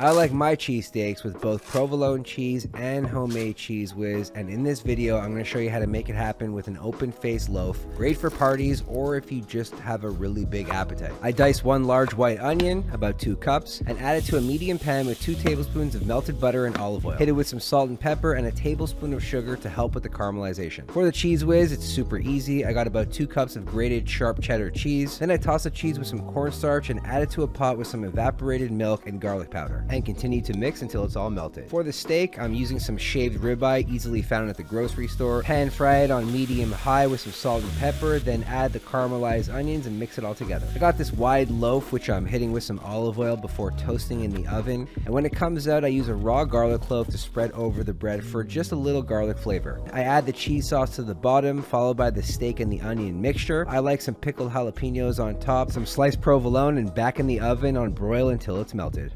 I like my cheesesteaks with both provolone cheese and homemade cheese whiz, and in this video, I'm going to show you how to make it happen with an open faced loaf. Great for parties or if you just have a really big appetite. I dice one large white onion, about two cups, and add it to a medium pan with two tablespoons of melted butter and olive oil. Hit it with some salt and pepper and a tablespoon of sugar to help with the caramelization. For the cheese whiz, it's super easy. I got about two cups of grated sharp cheddar cheese. Then I toss the cheese with some cornstarch and add it to a pot with some evaporated milk and garlic powder and continue to mix until it's all melted. For the steak, I'm using some shaved ribeye easily found at the grocery store. Pan fry it on medium high with some salt and pepper, then add the caramelized onions and mix it all together. I got this wide loaf which I'm hitting with some olive oil before toasting in the oven, and when it comes out I use a raw garlic clove to spread over the bread for just a little garlic flavor. I add the cheese sauce to the bottom, followed by the steak and the onion mixture. I like some pickled jalapenos on top, some sliced provolone, and back in the oven on broil until it's melted.